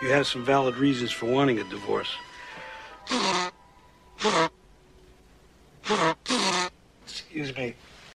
You have some valid reasons for wanting a divorce.